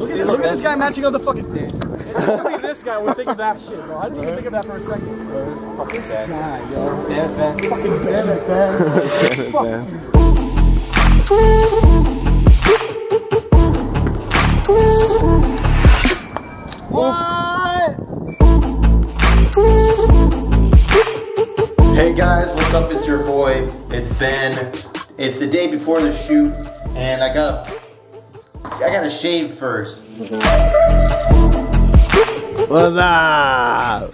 Look, at, look at this guy matching up the fucking. Look at this guy. We're thinking that shit, bro. I didn't even think of that for a second. Fucking guy, yo. Damn, man. Fucking damn it, man. Fuck. Hey guys, what's up? It's your boy. It's Ben. It's the day before the shoot, and I gotta, I gotta shave first. What's up?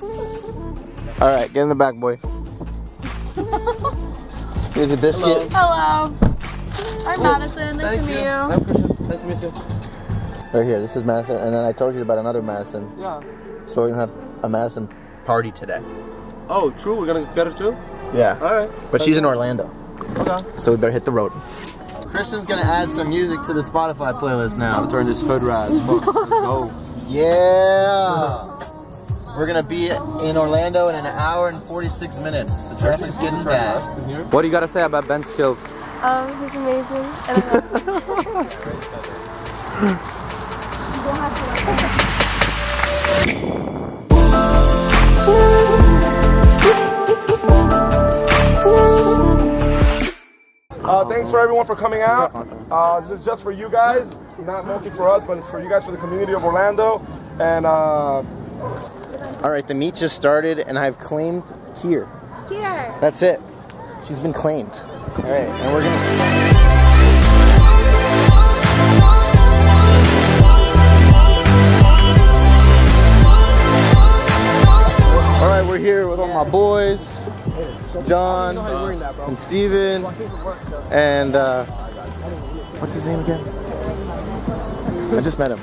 All right, get in the back, boy. Here's a biscuit. Hello. I'm Madison. Nice to meet you. I'm Christian. Nice to meet you. Right here, this is Madison, and then I told you about another Madison. Yeah. So we're gonna have a Madison party today. Oh, true. We're gonna get it too. Yeah, All right. but she's in Orlando, Okay. so we better hit the road. Christian's gonna add some music to the Spotify playlist now. Turn this hood rise. Fuck. Let's go. Yeah. We're gonna be in Orlando in an hour and 46 minutes. The traffic's getting bad. What do you gotta say about Ben's skills? Um, he's amazing. Uh, thanks for everyone for coming out. Uh, this is just for you guys, not mostly for us, but it's for you guys for the community of Orlando. And uh, All right, the meet just started, and I've claimed here. Here. That's it. She's been claimed. All right, and we're gonna. Boys, John and Steven, and uh, what's his name again? I just met him.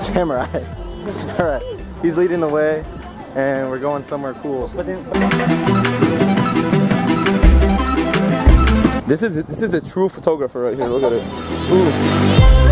Samurai. All right, he's leading the way, and we're going somewhere cool. This is this is a true photographer right here. Look at it. Ooh.